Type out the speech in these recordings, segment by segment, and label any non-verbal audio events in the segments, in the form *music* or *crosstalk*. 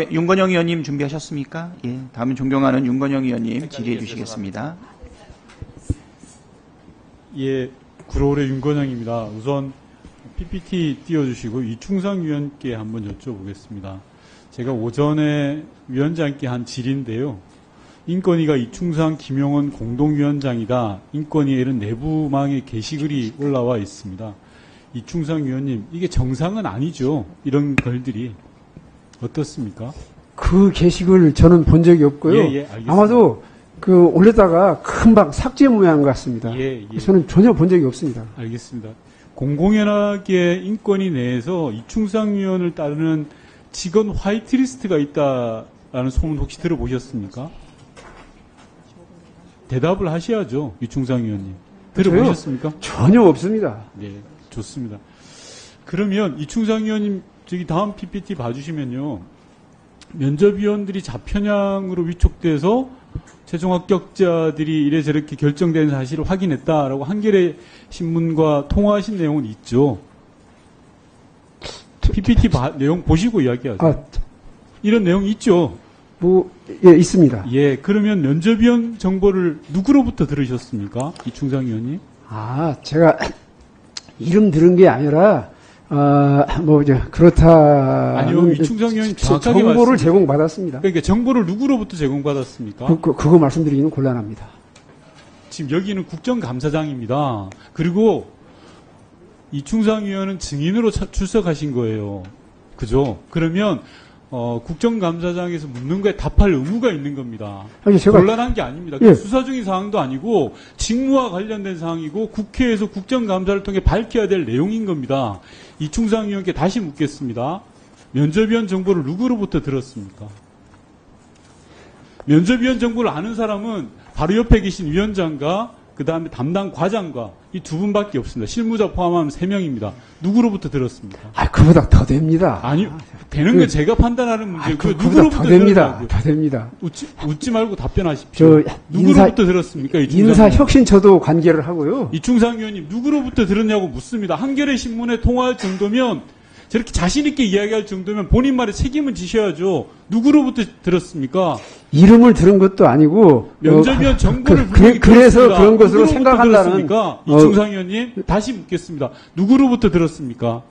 다음에 윤건영 의원님 준비하셨습니까? 예, 다음은 존경하는 윤건영 의원님 질의해 주시겠습니다. 예, 구로울의 윤건영입니다. 우선 PPT 띄워주시고 이충상 위원께 한번 여쭤보겠습니다. 제가 오전에 위원장께 한 질인데요. 인권위가 이충상 김용원 공동위원장이다. 인권위에 이런 내부망의 게시글이 올라와 있습니다. 이충상 위원님, 이게 정상은 아니죠. 이런 글들이. 어떻습니까? 그 게시글 저는 본 적이 없고요. 예, 예, 알겠습니다. 아마도 그 올렸다가 금방 삭제 모양 같습니다. 예, 예. 저는 전혀 본 적이 없습니다. 알겠습니다. 공공연하게 인권위 내에서 이충상 위원을 따르는 직원 화이트리스트가 있다라는 소문 혹시 들어보셨습니까? 대답을 하셔야죠, 이충상 위원님. 들어보셨습니까? 전혀 없습니다. 네, 좋습니다. 그러면 이충상 위원님 저기 다음 PPT 봐주시면요. 면접위원들이 자편향으로 위촉돼서 최종 합격자들이 이래 저렇게 결정된 사실을 확인했다라고 한겨레 신문과 통화하신 내용은 있죠. PPT 바- 내용 보시고 이야기하죠. 아, 이런 내용이 있죠. 뭐, 예, 있습니다. 예, 그러면 면접위원 정보를 누구로부터 들으셨습니까? 이충상 위원님? 아, 제가 *laughs* 이름 들은 게 아니라, 아, 뭐, 이제, 그렇다. 아니요, 이충상 의원님 정확하게 정보를 제공받았습니다. 그러니까 정보를 누구로부터 제공받았습니까? 그, 그, 그거 말씀드리기는 곤란합니다. 지금 여기는 국정감사장입니다. 그리고 이충상 위원은 증인으로 차- 출석하신 거예요. 그죠? 그러면 어, 국정감사장에서 묻는 거에 답할 의무가 있는 겁니다. 아니, 제가, 곤란한 게 아닙니다. 예. 수사 중인 사항도 아니고 직무와 관련된 사항이고 국회에서 국정감사를 통해 밝혀야 될 내용인 겁니다. 이충상 위원께 다시 묻겠습니다. 면접위원 정보를 누구로부터 들었습니까? 면접위원 정보를 아는 사람은 바로 옆에 계신 위원장과 그 다음에 담당 과장과 이 두 분밖에 없습니다. 실무자 포함하면 세 명입니다. 누구로부터 들었습니까? 아, 그보다 더 됩니다. 아니, 되는 그- 건 제가 판단하는 아, 문제고 그, 그보다 누구로부터 더 됩니다. 더 됩니다. 웃지, 웃지 말고 답변하십시오. 저, 누구로부터 들었습니까? 이충상 인사 의원님? 혁신처도 관계를 하고요. 이충상 의원님 누구로부터 들었냐고 묻습니다. 한겨레 신문에 통화할 정도면 저렇게 자신 있게 이야기할 정도면 본인 말에 책임은 지셔야죠. 누구로부터 들었습니까? 이름을 들은 것도 아니고 면접위원 어, 정보를 그, 분명히 래서 들었습니다. 그런 것으로 생각한다는? 어, 이충상 의원님 다시 묻겠습니다. 누구로부터 들었습니까?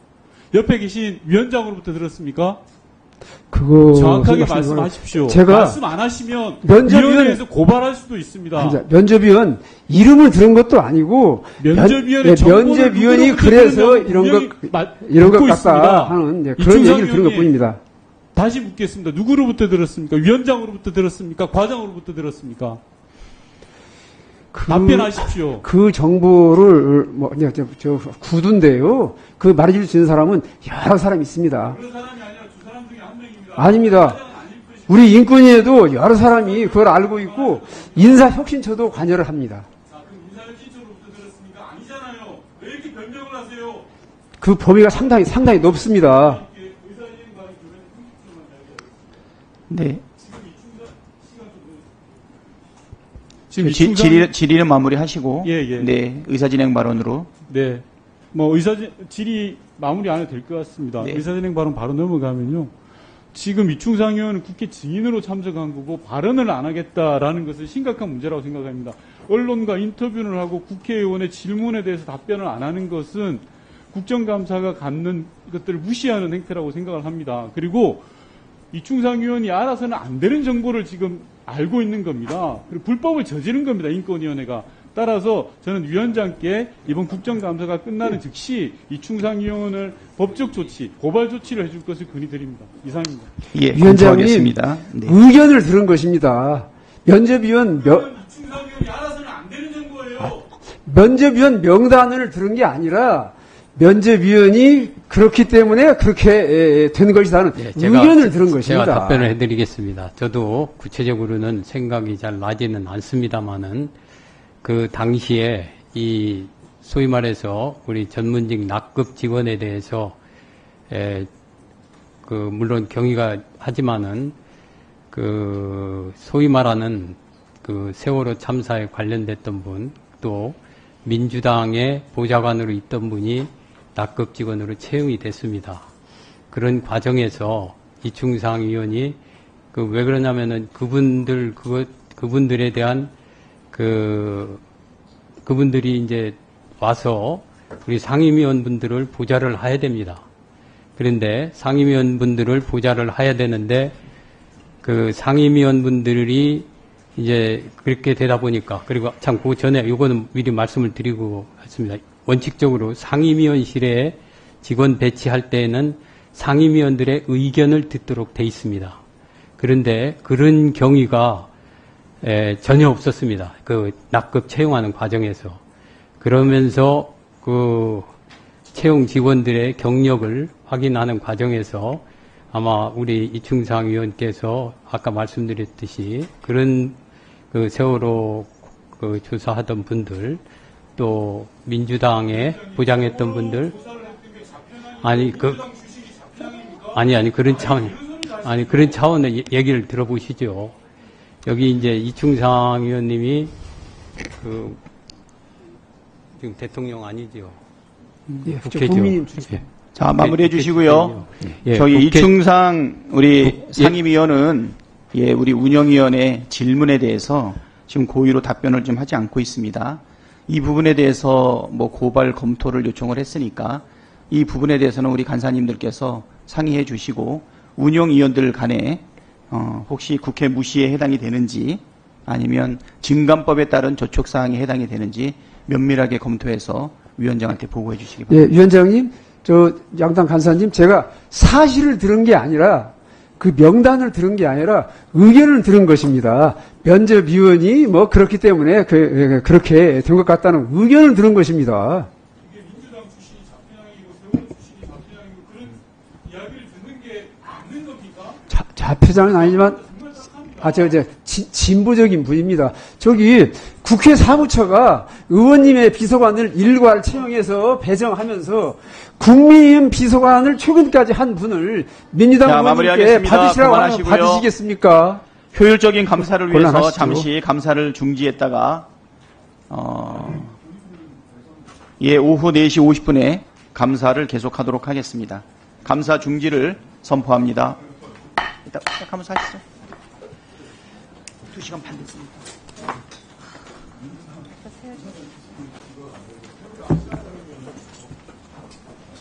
옆에 계신 위원장으로부터 들었습니까? 그거 정확하게 말씀- 말씀하십시오. 제가 말씀 안 하시면 면접위원- 위원회에서 고발할 수도 있습니다. 면접위원 이름을 들은 것도 아니고 면접위원회 면, 정보를 면접위원이 그래서 이런 것 이런 것 같다 있습니다. 하는 이제 그런 얘기를 들은 것뿐입니다. 다시 묻겠습니다. 누구로부터 들었습니까? 위원장으로부터 들었습니까? 과장으로부터 들었습니까? 그, 답변하십시오. 그 정보를 뭐 저, 저, 저 구두인데요. 그 말해줄 수 있는 사람은 여러 사람 있습니다. 그런 사람이 아니라 두 사람 중에 한 명입니다. 아닙니다. 우리 인권위에도 여러 사람이 그걸 알고 있고 인사혁신처도 관여를 합니다. 자, 그럼 인사혁신처로부터 들었습니까? 아니잖아요. 왜 이렇게 변명을 하세요? 그 범위가 상당히 상당히 높습니다. 이렇게 의사진행 발언 주변에 컴퓨터만 이야기해요. 네. 지금 지, 이충상- 질의, 질의는 마무리하시고 예, 예. 네, 의사진행 발언으로 네. 뭐 의사 질의 마무리 안 해도 될 것 같습니다. 네. 의사진행 발언 바로 넘어가면요. 지금 이충상 의원은 국회 증인으로 참석한 거고 발언을 안 하겠다라는 것은 심각한 문제라고 생각합니다. 언론과 인터뷰를 하고 국회의원의 질문에 대해서 답변을 안 하는 것은 국정감사가 갖는 것들을 무시하는 행태라고 생각을 합니다. 그리고 이충상 의원이 알아서는 안 되는 정보를 지금 알고 있는 겁니다. 그리고 불법을 저지른 겁니다. 인권위원회가. 따라서 저는 위원장께 이번 국정감사가 끝나는 즉시 이충상 의원을 법적 조치, 고발 조치를 해줄 것을 건의 드립니다. 이상입니다. 예, 위원장님. 네. 의견을 들은 것입니다. 면접위원 명, 이충상 의원이 알아서는 안 되는 정보예요. 면접위원 명단을 들은 게 아니라 면접위원이 그렇기 때문에 그렇게 에, 된 것이다는 예, 의견을 들은 것입니다. 제가 답변을 해드리겠습니다. 저도 구체적으로는 생각이 잘 나지는 않습니다만은 그 당시에 이 소위 말해서 우리 전문직 납급 직원에 대해서 에, 그 물론 경위가 하지만은 그 소위 말하는 그 세월호 참사에 관련됐던 분 또 민주당의 보좌관으로 있던 분이 납급 직원으로 채용이 됐습니다. 그런 과정에서 이충상 의원이 그 왜 그러냐면은 그분들 그것 그분들에 대한 그 그분들이 이제 와서 우리 상임위원분들을 보좌를 해야 됩니다. 그런데 상임위원분들을 보좌를 해야 되는데 그 상임위원분들이 이제 그렇게 되다 보니까 그리고 참 그 전에 요거는 미리 말씀을 드리고 했습니다. 원칙적으로 상임위원실에 직원 배치할 때에는 상임위원들의 의견을 듣도록 돼 있습니다. 그런데 그런 경위가 에, 전혀 없었습니다. 그 낙급 채용하는 과정에서 그러면서 그 채용 직원들의 경력을 확인하는 과정에서 아마 우리 이충상 의원께서 아까 말씀드렸듯이 그런 그 세월호 그 조사하던 분들 또 민주당에 부장했던 분들 아니 그 아니 아니 그런 차원 아니 그런 차원의 얘- 얘기를 들어보시죠. 여기 이제 이충상 의원님이 그 지금 대통령 아니죠. 예, 저 국회죠. 예. 자, 마무리해 주시고요. 예, 저희 국회- 이충상 우리 국- 예. 상임위원은 예, 우리 운영위원회 질문에 대해서 지금 고의로 답변을 좀 하지 않고 있습니다. 이 부분에 대해서 뭐 고발 검토를 요청을 했으니까 이 부분에 대해서는 우리 간사님들께서 상의해 주시고 운영위원들 간에 어, 혹시 국회 무시에 해당이 되는지 아니면 증감법에 따른 조촉 사항에 해당이 되는지 면밀하게 검토해서 위원장한테 보고해 주시기 바랍니다. 예, 위원장님, 저 양당 간사님, 제가 사실을 들은 게 아니라 그 명단을 들은 게 아니라 의견을 들은 것입니다. 면접위원이 뭐 그렇기 때문에 그, 그- 그렇게 된 것 같다는 의견을 들은 것입니다. 자표장은 아니지만? 아, 저, 저, 지- 진보적인 분입니다. 저기, 국회 사무처가 의원님의 비서관을 일괄 채용해서 배정하면서 국민의힘 비서관을 최근까지 한 분을 민주당 자, 의원님께. 받으시라고 하면. 받으시겠습니까? 효율적인 감사를 위해서 곤란하시죠. 잠시 감사를 중지했다가 어, 예 오후 4시 50분에 감사를 계속하도록 하겠습니다. 감사 중지를 선포합니다. 이따 딱 하면서 하시죠. 2시간 반 됐습니다.